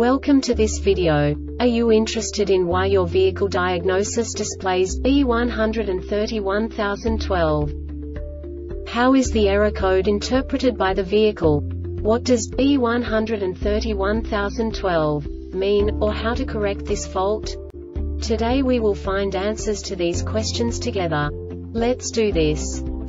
Welcome to this video. Are you interested in why your vehicle diagnosis displays B131012? How is the error code interpreted by the vehicle? What does B131012 mean, or how to correct this fault? Today we will find answers to these questions together. Let's do this.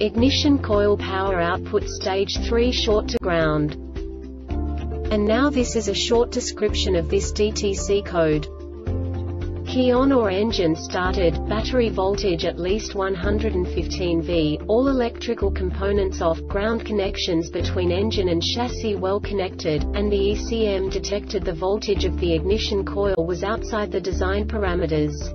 Ignition coil power output stage 3 short to ground. And now this is a short description of this DTC code. Key on or engine started, battery voltage at least 115 V, all electrical components off, ground connections between engine and chassis well connected, and the ECM detected the voltage of the ignition coil was outside the design parameters.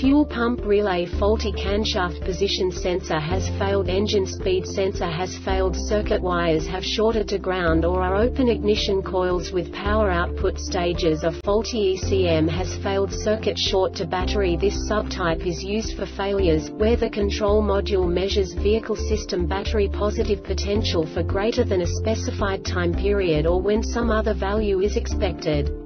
Fuel pump relay faulty camshaft position sensor has failed engine speed sensor has failed circuit wires have shorted to ground or are open ignition coils with power output stages of faulty ECM has failed circuit short to battery This subtype is used for failures, where the control module measures vehicle system battery positive potential for greater than a specified time period or when some other value is expected.